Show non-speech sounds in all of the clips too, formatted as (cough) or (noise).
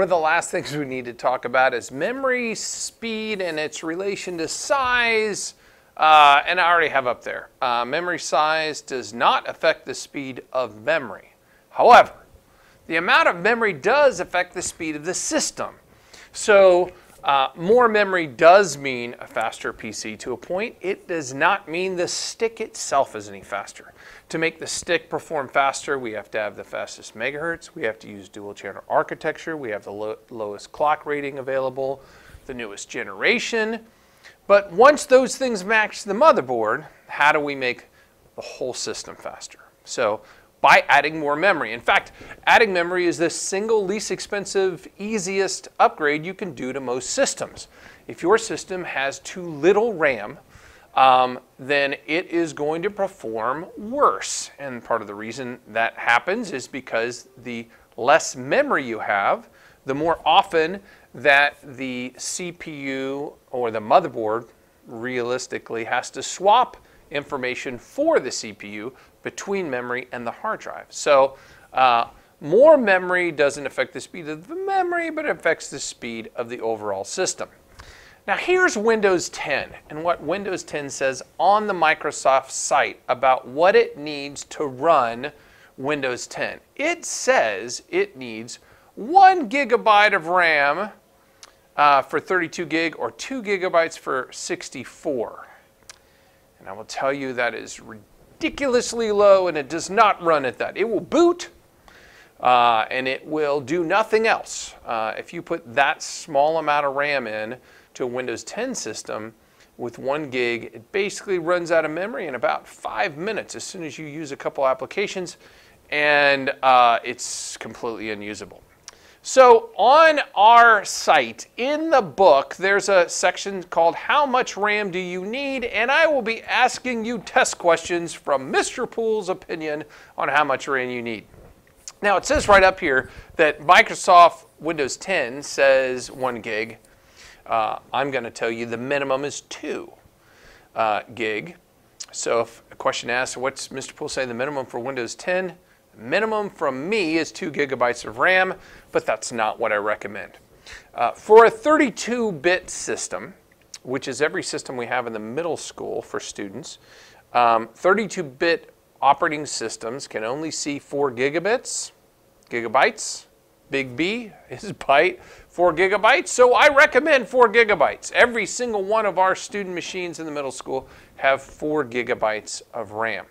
one of the last things we need to talk about is memory speed and its relation to size. Uh, and I already have up there. Uh, memory size does not affect the speed of memory. However, the amount of memory does affect the speed of the system. So uh, more memory does mean a faster PC to a point. It does not mean the stick itself is any faster. To make the stick perform faster, we have to have the fastest megahertz. We have to use dual channel architecture. We have the lo lowest clock rating available, the newest generation. But once those things match the motherboard, how do we make the whole system faster? So by adding more memory. In fact, adding memory is the single least expensive, easiest upgrade you can do to most systems. If your system has too little RAM, um, then it is going to perform worse. And part of the reason that happens is because the less memory you have, the more often that the CPU or the motherboard realistically has to swap information for the CPU between memory and the hard drive. So uh, more memory doesn't affect the speed of the memory, but it affects the speed of the overall system. Now here's Windows 10 and what Windows 10 says on the Microsoft site about what it needs to run Windows 10. It says it needs one gigabyte of RAM uh, for 32 gig or two gigabytes for 64. And I will tell you that is ridiculously low and it does not run at that. It will boot uh, and it will do nothing else. Uh, if you put that small amount of RAM in to a Windows 10 system with one gig, it basically runs out of memory in about five minutes as soon as you use a couple applications and uh, it's completely unusable. So on our site, in the book, there's a section called How Much RAM Do You Need? And I will be asking you test questions from Mr. Pool's opinion on how much RAM you need. Now it says right up here that Microsoft Windows 10 says one gig. Uh, I'm going to tell you the minimum is two uh, gig. So if a question asks, what's Mr. Pool say the minimum for Windows 10? Minimum from me is two gigabytes of RAM, but that's not what I recommend. Uh, for a 32-bit system, which is every system we have in the middle school for students, 32-bit um, operating systems can only see four gigabits, gigabytes. Big B is (laughs) byte, four gigabytes. So I recommend four gigabytes. Every single one of our student machines in the middle school have four gigabytes of RAM.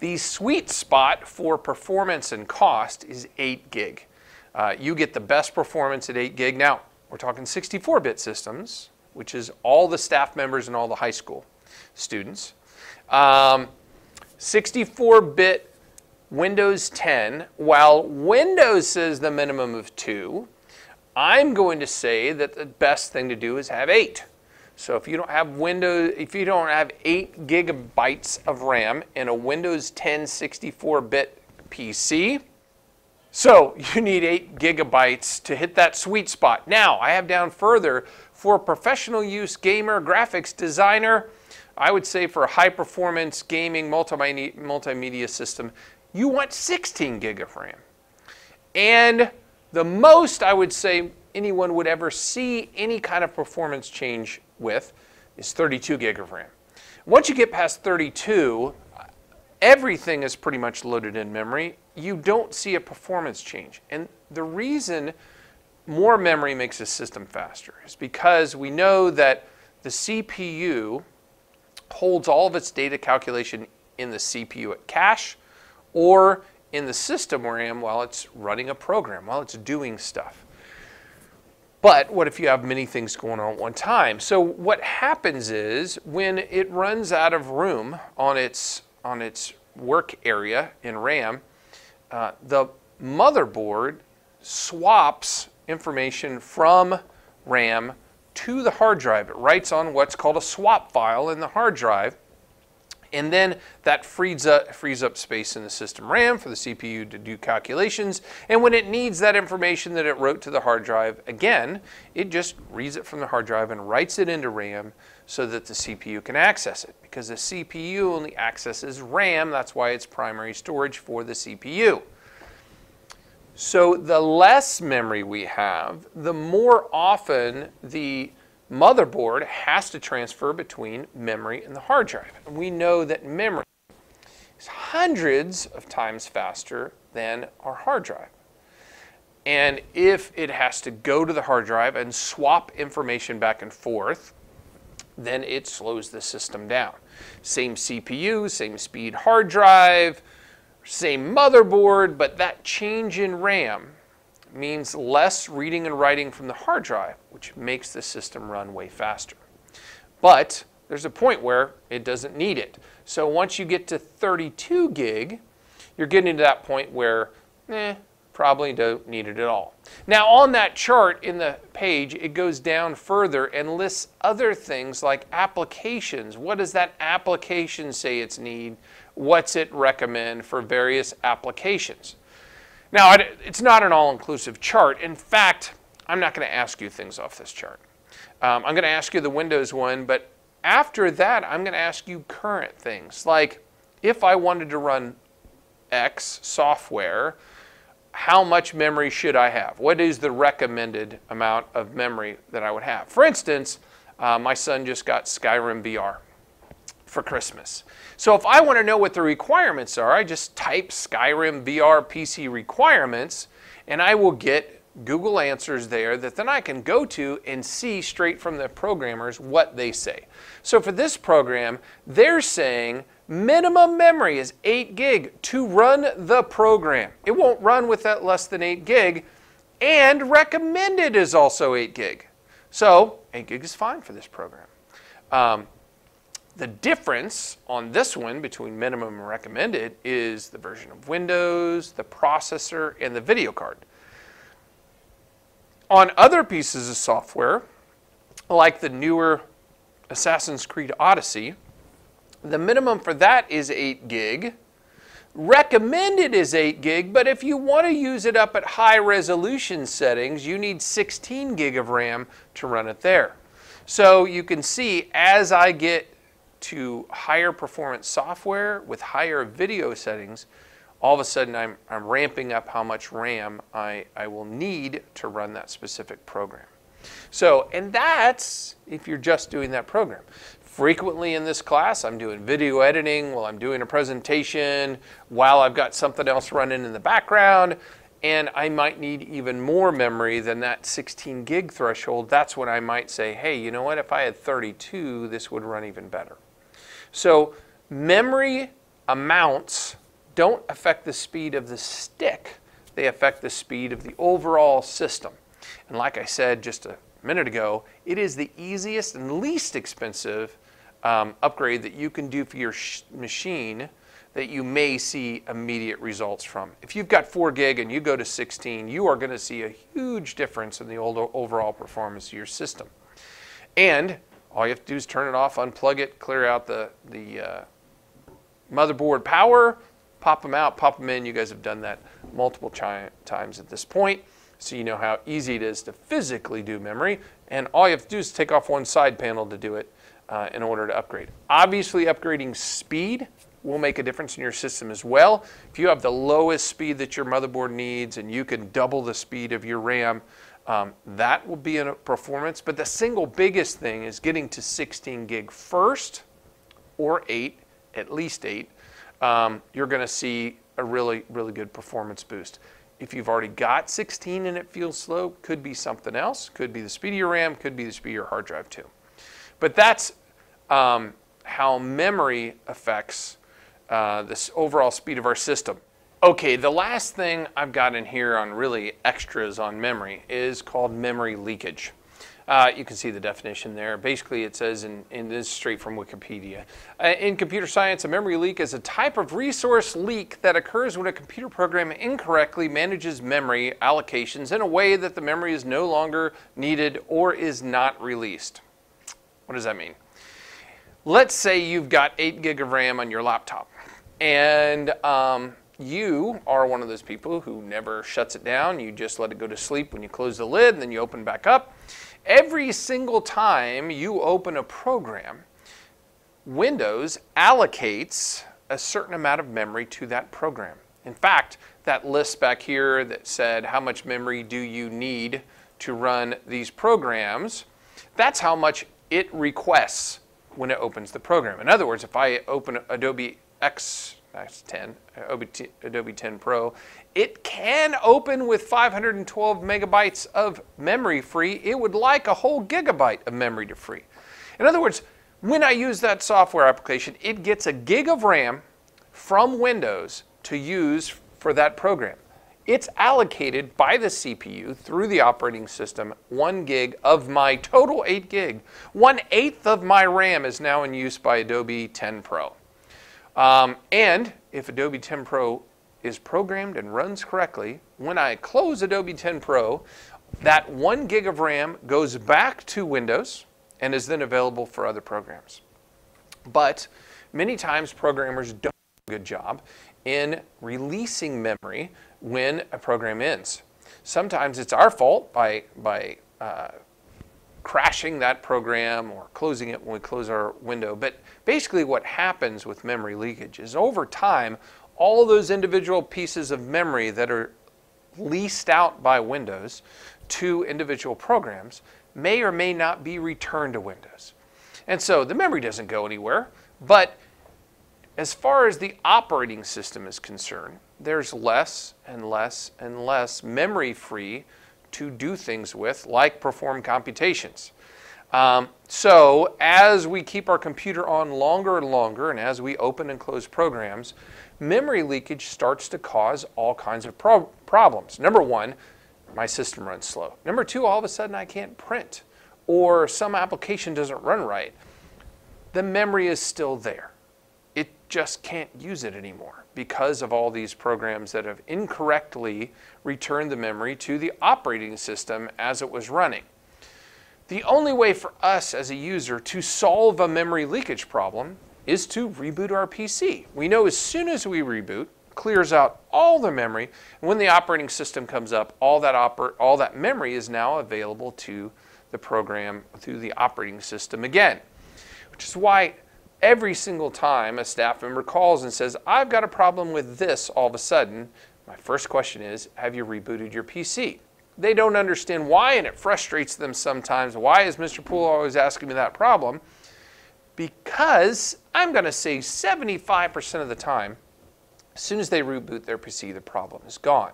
The sweet spot for performance and cost is 8 gig. Uh, you get the best performance at 8 gig. Now, we're talking 64-bit systems, which is all the staff members and all the high school students. 64-bit um, Windows 10, while Windows says the minimum of 2, I'm going to say that the best thing to do is have 8. So if you don't have Windows, if you don't have eight gigabytes of RAM in a Windows 10 64-bit PC, so you need eight gigabytes to hit that sweet spot. Now, I have down further for professional use gamer, graphics designer, I would say for a high performance gaming multimedia system, you want 16 gig of RAM. And the most I would say anyone would ever see any kind of performance change with is 32 gig of RAM. Once you get past 32, everything is pretty much loaded in memory. You don't see a performance change. And the reason more memory makes a system faster is because we know that the CPU holds all of its data calculation in the CPU at cache or in the system RAM while it's running a program, while it's doing stuff. But what if you have many things going on at one time? So what happens is when it runs out of room on its, on its work area in RAM, uh, the motherboard swaps information from RAM to the hard drive. It writes on what's called a swap file in the hard drive and then that frees up, frees up space in the system RAM for the CPU to do calculations. And when it needs that information that it wrote to the hard drive, again, it just reads it from the hard drive and writes it into RAM so that the CPU can access it. Because the CPU only accesses RAM, that's why it's primary storage for the CPU. So the less memory we have, the more often the motherboard has to transfer between memory and the hard drive. We know that memory is hundreds of times faster than our hard drive. And if it has to go to the hard drive and swap information back and forth, then it slows the system down. Same CPU, same speed hard drive, same motherboard, but that change in RAM means less reading and writing from the hard drive, which makes the system run way faster. But there's a point where it doesn't need it. So once you get to 32 gig, you're getting to that point where, eh, probably don't need it at all. Now on that chart in the page, it goes down further and lists other things like applications. What does that application say it's need? What's it recommend for various applications? Now, it's not an all-inclusive chart. In fact, I'm not going to ask you things off this chart. Um, I'm going to ask you the Windows one, but after that, I'm going to ask you current things. Like, if I wanted to run X software, how much memory should I have? What is the recommended amount of memory that I would have? For instance, uh, my son just got Skyrim VR for Christmas. So if I want to know what the requirements are, I just type Skyrim VR PC requirements and I will get Google answers there that then I can go to and see straight from the programmers what they say. So for this program, they're saying minimum memory is 8 gig to run the program. It won't run with that less than 8 gig and recommended is also 8 gig. So 8 gig is fine for this program. Um, the difference on this one between minimum and recommended is the version of Windows, the processor, and the video card. On other pieces of software, like the newer Assassin's Creed Odyssey, the minimum for that is 8 gig. Recommended is 8 gig, but if you want to use it up at high resolution settings, you need 16 gig of RAM to run it there. So you can see as I get to higher performance software with higher video settings, all of a sudden I'm, I'm ramping up how much RAM I, I will need to run that specific program. So, and that's if you're just doing that program. Frequently in this class, I'm doing video editing while I'm doing a presentation, while I've got something else running in the background, and I might need even more memory than that 16 gig threshold. That's when I might say, hey, you know what, if I had 32, this would run even better. So memory amounts don't affect the speed of the stick. They affect the speed of the overall system. And like I said just a minute ago, it is the easiest and least expensive um, upgrade that you can do for your machine that you may see immediate results from. If you've got 4 gig and you go to 16, you are going to see a huge difference in the overall performance of your system. And all you have to do is turn it off, unplug it, clear out the, the uh, motherboard power, pop them out, pop them in. You guys have done that multiple times at this point. So you know how easy it is to physically do memory. And all you have to do is take off one side panel to do it uh, in order to upgrade. Obviously, upgrading speed will make a difference in your system as well. If you have the lowest speed that your motherboard needs and you can double the speed of your RAM, um, that will be a performance, but the single biggest thing is getting to 16 gig first or 8, at least 8. Um, you're going to see a really, really good performance boost. If you've already got 16 and it feels slow, could be something else. Could be the speed of your RAM, could be the speed of your hard drive too. But that's um, how memory affects uh, this overall speed of our system. Okay, the last thing I've got in here on really extras on memory is called memory leakage. Uh, you can see the definition there. Basically, it says, in, in this is straight from Wikipedia. Uh, in computer science, a memory leak is a type of resource leak that occurs when a computer program incorrectly manages memory allocations in a way that the memory is no longer needed or is not released. What does that mean? Let's say you've got 8 gig of RAM on your laptop, and um, you are one of those people who never shuts it down. You just let it go to sleep when you close the lid and then you open back up. Every single time you open a program, Windows allocates a certain amount of memory to that program. In fact, that list back here that said how much memory do you need to run these programs, that's how much it requests when it opens the program. In other words, if I open Adobe X, that's 10, Adobe 10 Pro, it can open with 512 megabytes of memory free. It would like a whole gigabyte of memory to free. In other words, when I use that software application, it gets a gig of RAM from Windows to use for that program. It's allocated by the CPU through the operating system one gig of my total 8 gig. One eighth of my RAM is now in use by Adobe 10 Pro. Um, and if Adobe 10 Pro is programmed and runs correctly, when I close Adobe 10 Pro, that one gig of RAM goes back to Windows and is then available for other programs. But many times programmers don't do a good job in releasing memory when a program ends. Sometimes it's our fault by, by uh, crashing that program or closing it when we close our window. But basically what happens with memory leakage is over time, all those individual pieces of memory that are leased out by Windows to individual programs may or may not be returned to Windows. And so the memory doesn't go anywhere, but as far as the operating system is concerned, there's less and less and less memory free to do things with, like perform computations. Um, so as we keep our computer on longer and longer, and as we open and close programs, memory leakage starts to cause all kinds of pro problems. Number one, my system runs slow. Number two, all of a sudden I can't print, or some application doesn't run right. The memory is still there just can't use it anymore because of all these programs that have incorrectly returned the memory to the operating system as it was running. The only way for us as a user to solve a memory leakage problem is to reboot our PC. We know as soon as we reboot, clears out all the memory, and when the operating system comes up, all that, all that memory is now available to the program through the operating system again. Which is why every single time a staff member calls and says, I've got a problem with this all of a sudden, my first question is, have you rebooted your PC? They don't understand why, and it frustrates them sometimes. Why is Mr. Pool always asking me that problem? Because I'm going to say 75% of the time, as soon as they reboot their PC, the problem is gone.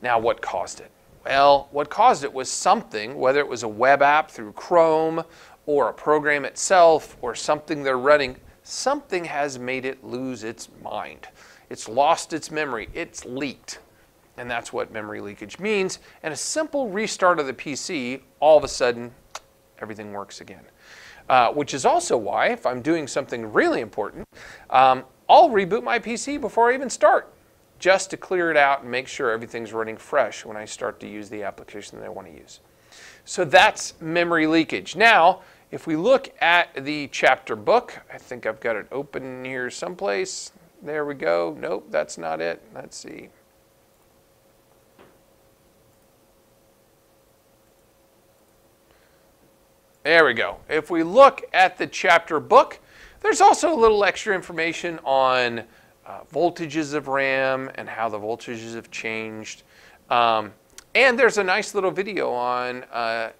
Now, what caused it? Well, what caused it was something, whether it was a web app through Chrome or a program itself or something they're running, something has made it lose its mind. It's lost its memory. It's leaked. And that's what memory leakage means. And a simple restart of the PC, all of a sudden, everything works again. Uh, which is also why, if I'm doing something really important, um, I'll reboot my PC before I even start, just to clear it out and make sure everything's running fresh when I start to use the application that I want to use. So that's memory leakage. Now, if we look at the chapter book, I think I've got it open here someplace. There we go. Nope, that's not it. Let's see. There we go. If we look at the chapter book, there's also a little extra information on uh, voltages of RAM and how the voltages have changed. Um, and there's a nice little video on uh,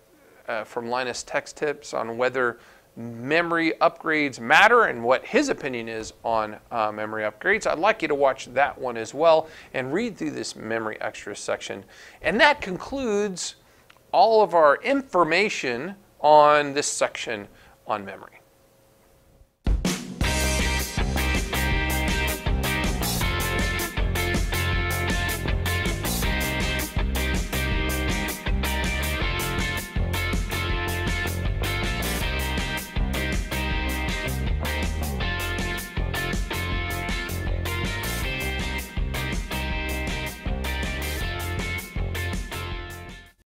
uh, from Linus Tech Tips on whether memory upgrades matter and what his opinion is on uh, memory upgrades. I'd like you to watch that one as well and read through this memory extra section. And that concludes all of our information on this section on memory.